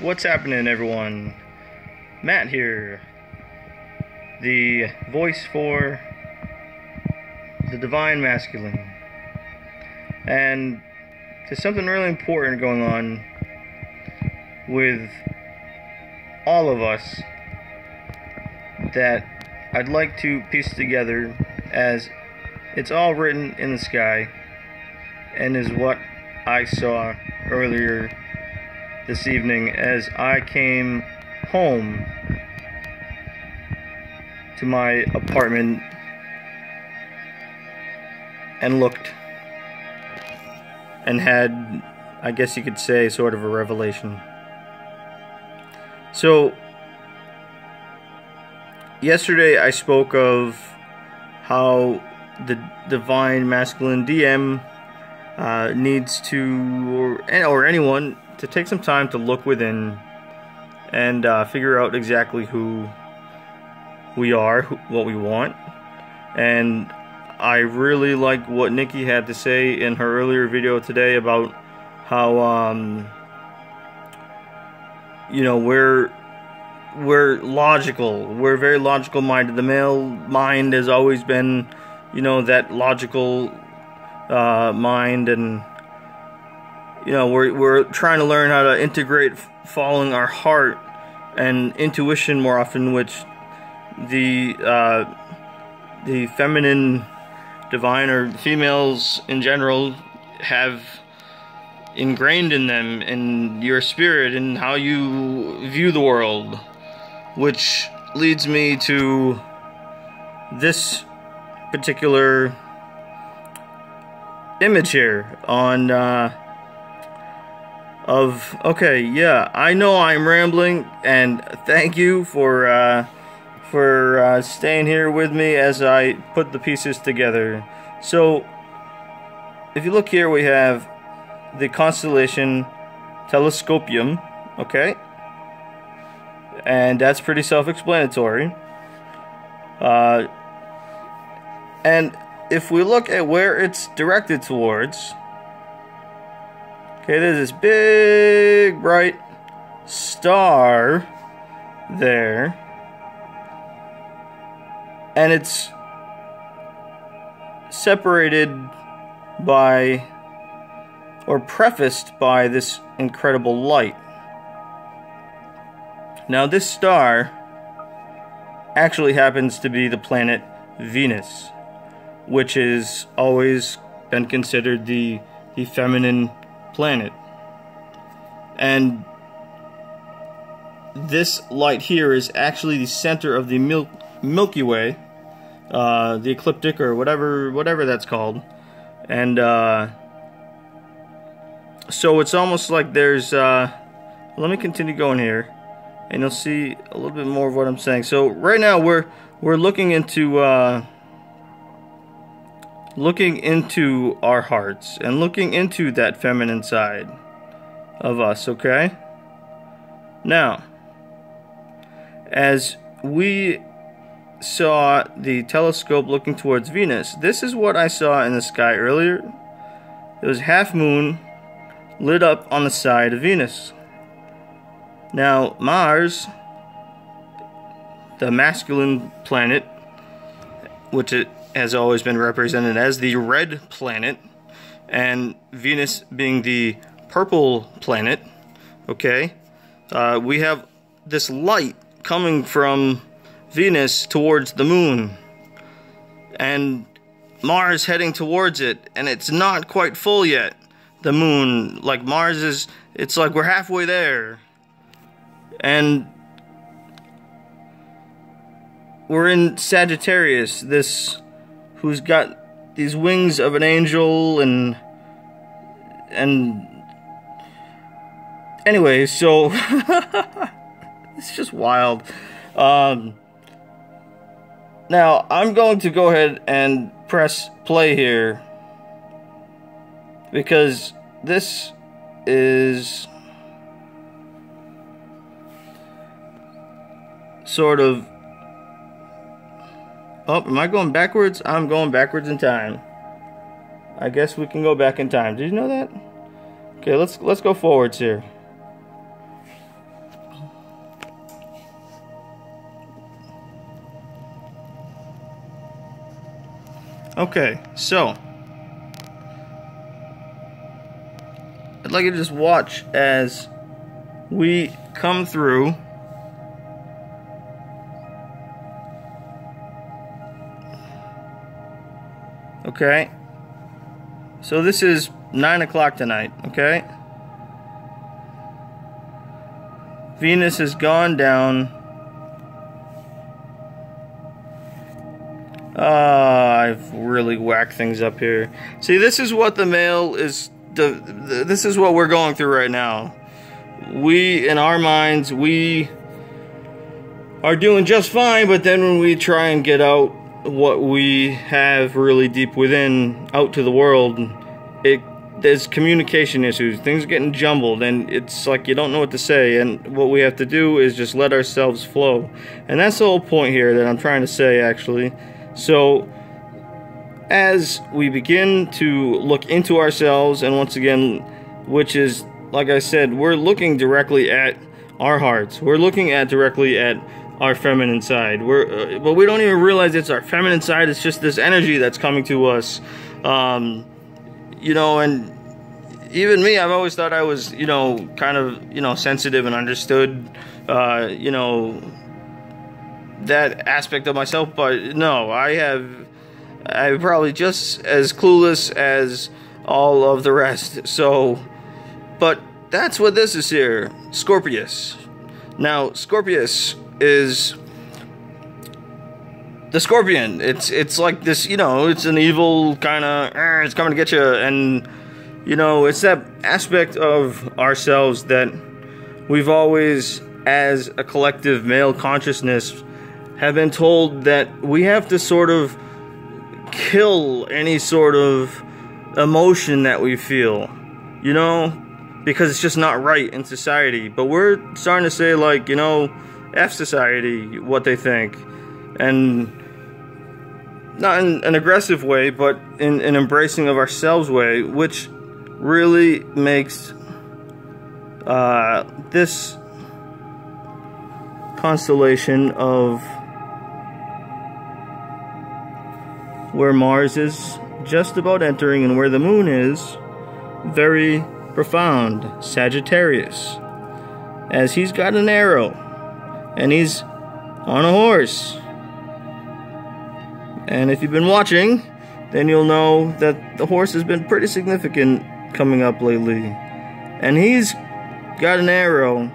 What's happening, everyone? Matt here, the voice for the Divine Masculine. And there's something really important going on with all of us that I'd like to piece together as it's all written in the sky and is what I saw earlier this evening as I came home to my apartment and looked and had, I guess you could say, sort of a revelation. So, yesterday I spoke of how the divine masculine DM uh, needs to, or, or anyone, to take some time to look within and uh, figure out exactly who we are, who, what we want. And I really like what Nikki had to say in her earlier video today about how, um, you know, we're we're logical. We're very logical minded. The male mind has always been, you know, that logical uh, mind, and you know, we're we're trying to learn how to integrate following our heart and intuition more often, which the uh, the feminine divine or females in general have ingrained in them in your spirit and how you view the world which leads me to this particular image here on uh, of okay yeah I know I'm rambling and thank you for uh, for uh, staying here with me as I put the pieces together. So if you look here we have the constellation Telescopium okay? And that's pretty self-explanatory. Uh, and if we look at where it's directed towards, okay, there's this big bright star there, and it's separated by or prefaced by this incredible light. Now, this star actually happens to be the planet Venus which has always been considered the the feminine planet. And this light here is actually the center of the Mil Milky Way, uh, the ecliptic or whatever whatever that's called, and uh, so it's almost like there's. Uh, let me continue going here, and you'll see a little bit more of what I'm saying. So right now we're we're looking into. Looking into our hearts and looking into that feminine side of us, okay? Now, as we saw the telescope looking towards Venus, this is what I saw in the sky earlier. It was half moon lit up on the side of Venus. Now, Mars, the masculine planet, which it has always been represented as the red planet, and Venus being the purple planet, okay, uh, we have this light coming from Venus towards the moon, and Mars heading towards it, and it's not quite full yet. The moon, like Mars is, it's like we're halfway there. And we're in Sagittarius, this who's got these wings of an angel and and anyway, so it's just wild. Um, now I'm going to go ahead and press play here because this is sort of Oh, am I going backwards? I'm going backwards in time. I guess we can go back in time. Did you know that? Okay, let's let's go forwards here. Okay, so I'd like you to just watch as we come through Okay. So this is 9 o'clock tonight, okay? Venus has gone down. Ah, I've really whacked things up here. See, this is what the male is. The, the this is what we're going through right now. We, in our minds, we are doing just fine, but then when we try and get out what we have really deep within out to the world, it there's communication issues. Things are getting jumbled, and it's like you don't know what to say. And what we have to do is just let ourselves flow. And that's the whole point here that I'm trying to say, actually. So, as we begin to look into ourselves, and once again, which is, like I said, we're looking directly at our hearts. We're looking at directly at our feminine side. We're, uh, but we don't even realize it's our feminine side. It's just this energy that's coming to us. Um, you know, and even me, I've always thought I was, you know, kind of, you know, sensitive and understood, uh, you know, that aspect of myself. But no, I have, I'm probably just as clueless as all of the rest. So, but that's what this is here, Scorpius. Now, Scorpius is the scorpion. It's it's like this, you know, it's an evil kind of. It's coming to get you, and you know, it's that aspect of ourselves that we've always, as a collective male consciousness, have been told that we have to sort of kill any sort of emotion that we feel, you know, because it's just not right in society. But we're starting to say, like, you know, F society, what they think. And not in an aggressive way, but in an embracing of ourselves way, which really makes uh, this constellation of where Mars is just about entering and where the moon is very profound, Sagittarius, as he's got an arrow and he's on a horse and if you've been watching, then you'll know that the horse has been pretty significant coming up lately. And he's got an arrow.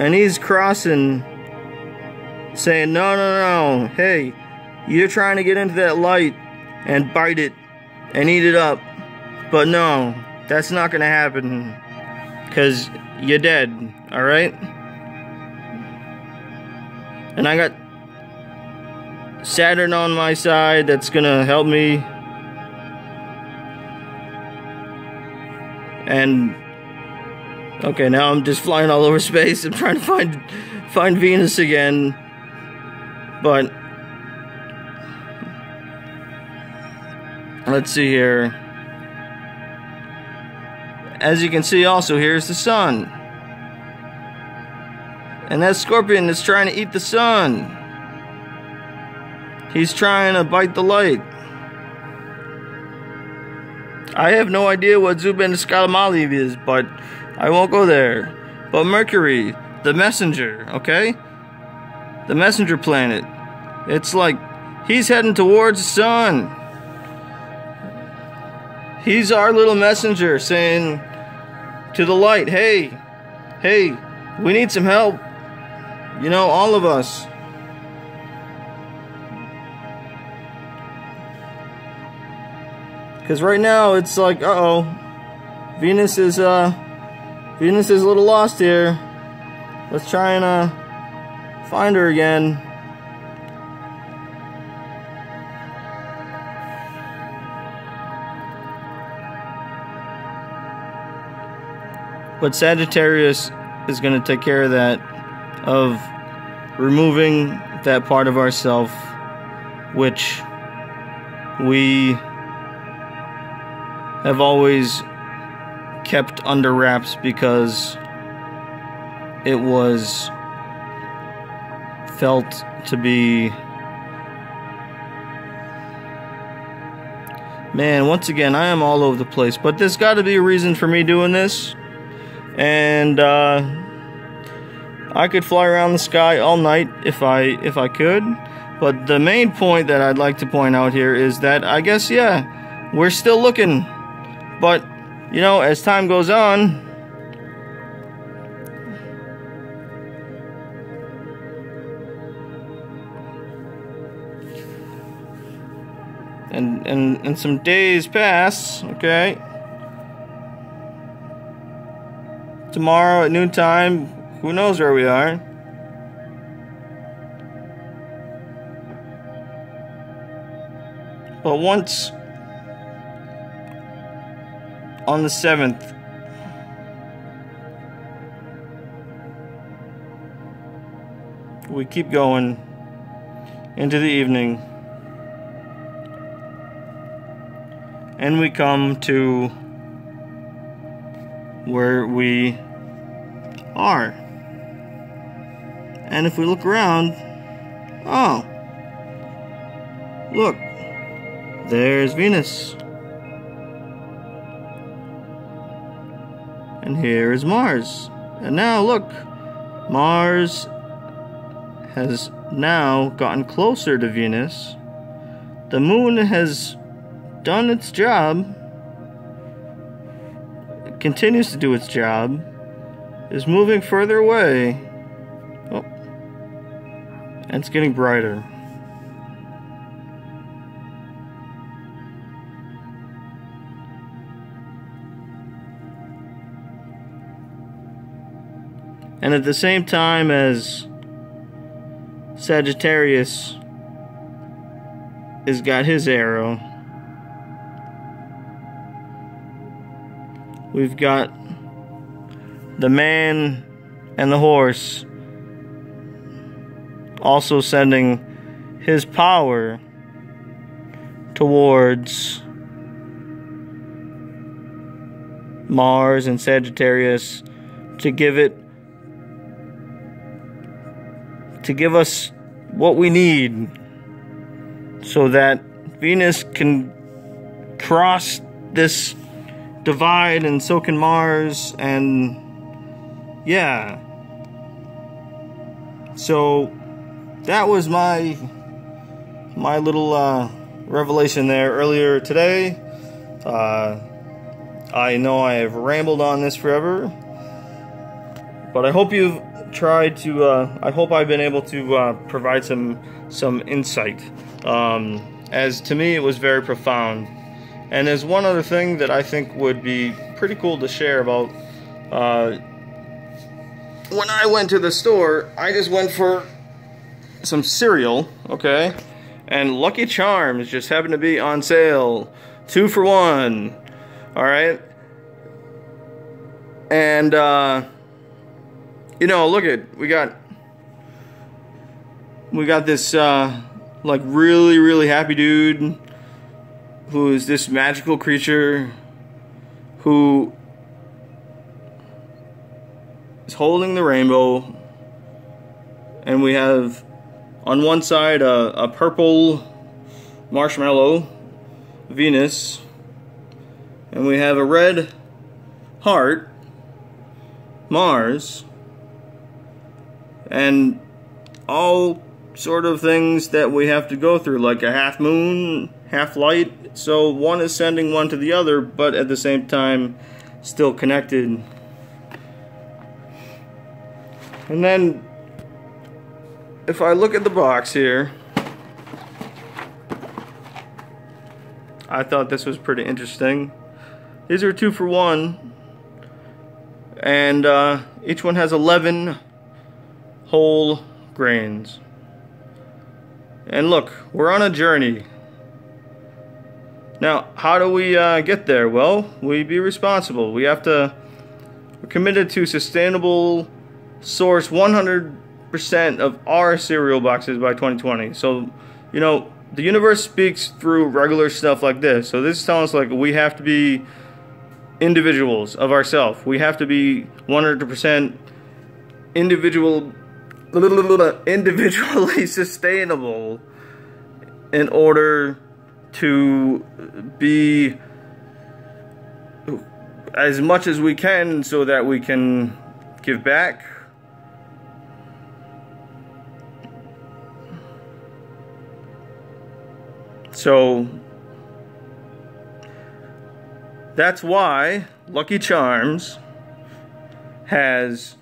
And he's crossing, saying, No, no, no, hey, you're trying to get into that light and bite it and eat it up. But no, that's not to happen. Because you're dead, alright? And I got Saturn on my side that's gonna help me. And okay, now I'm just flying all over space. I'm trying to find find Venus again. But let's see here. As you can see also here's the sun. And that scorpion is trying to eat the sun. He's trying to bite the light. I have no idea what Zubeneschamali is, but I won't go there. But Mercury, the messenger, okay? The messenger planet. It's like he's heading towards the sun. He's our little messenger saying to the light, hey, hey, we need some help. You know, all of us. Because right now it's like, uh-oh, Venus is, uh, Venus is a little lost here. Let's try and, uh, find her again. But Sagittarius is going to take care of that, of removing that part of ourself, which we have always kept under wraps because it was felt to be Man, once again, I am all over the place, but there's got to be a reason for me doing this. And uh, I could fly around the sky all night if I if I could. But the main point that I'd like to point out here is that I guess yeah, we're still looking. But you know, as time goes on, and and and some days pass okay tomorrow at noontime who knows where we are but once on the 7th we keep going into the evening and we come to where we are. And if we look around, oh, look, there's Venus. And here is Mars. And now look, Mars has now gotten closer to Venus. The moon has done its job, it continues to do its job, is moving further away. And it's getting brighter. And at the same time as Sagittarius has got his arrow, We've got the man and the horse also sending his power towards Mars and Sagittarius to give it to give us what we need so that Venus can cross this divide and so can Mars and yeah. So that was my my little uh, revelation there earlier today. Uh, I know I have rambled on this forever, but I hope you've tried to. Uh, I hope I've been able to uh, provide some some insight. Um, as to me, it was very profound. And there's one other thing that I think would be pretty cool to share about. Uh, when I went to the store, I just went for some cereal, okay? And Lucky Charms just happened to be on sale. Two for one. Alright? And, uh, you know, look at, we got, we got this, uh, like really, really happy dude who is this magical creature who is holding the rainbow and we have on one side a, a purple marshmallow Venus and we have a red heart Mars and all sort of things that we have to go through like a half moon half light so one is sending one to the other, but at the same time still connected. And then if I look at the box here, I thought this was pretty interesting. These are two for one. And uh, each one has 11 whole grains. And look, we're on a journey. Now, how do we uh, get there? Well, we be responsible. We have to, we're committed to sustainable source 100% of our cereal boxes by 2020. So, you know, the universe speaks through regular stuff like this. So this sounds like we have to be individuals of ourselves. We have to be 100% individual, individually sustainable in order to be as much as we can so that we can give back. So that's why Lucky Charms has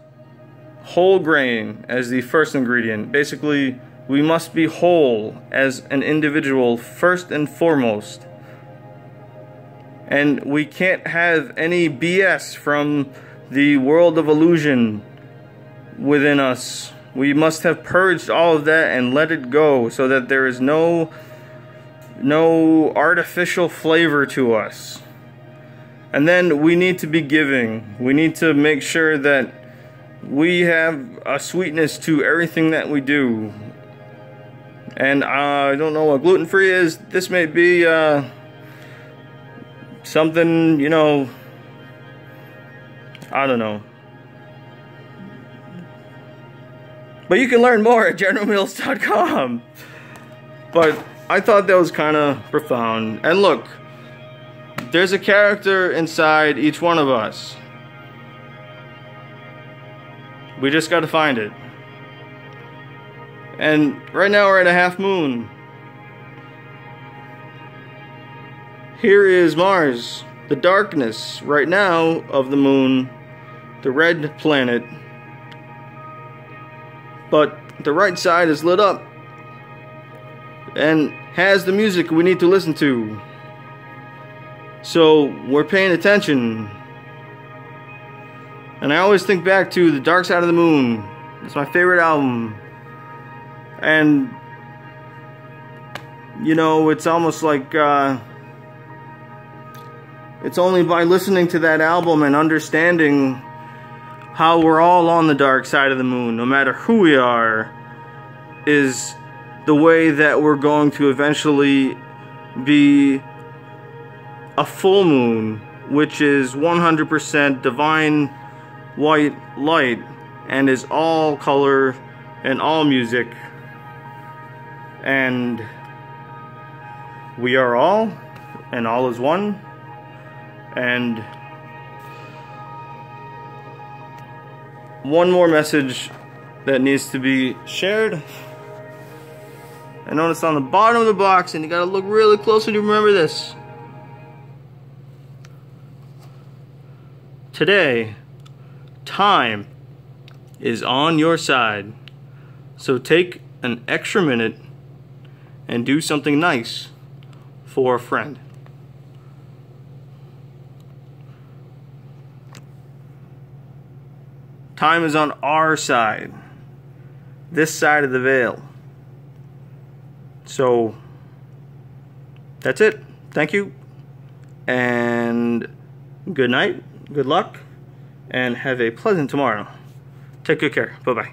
whole grain as the first ingredient. Basically, we must be whole as an individual first and foremost. And we can't have any BS from the world of illusion within us. We must have purged all of that and let it go so that there is no no artificial flavor to us. And then we need to be giving. We need to make sure that we have a sweetness to everything that we do. And uh, I don't know what gluten free is. This may be uh, something, you know, I don't know. But you can learn more at generalmills.com. But I thought that was kind of profound. And look, there's a character inside each one of us. We just got to find it. And right now we're at a half moon. Here is Mars, the darkness right now of the moon, the red planet. But the right side is lit up and has the music we need to listen to. So we're paying attention. And I always think back to The Dark Side of the Moon. It's my favorite album. And, you know, it's almost like, uh, it's only by listening to that album and understanding how we're all on the dark side of the moon, no matter who we are, is the way that we're going to eventually be a full moon, which is 100% divine white light and is all color and all music. And we are all, and all is one. And one more message that needs to be shared. I notice on the bottom of the box, and you gotta look really closely to remember this. Today, time is on your side. So take an extra minute and do something nice for a friend. Time is on our side, this side of the veil. So that's it. Thank you. And good night good luck, and have a pleasant tomorrow. Take good care. Bye bye.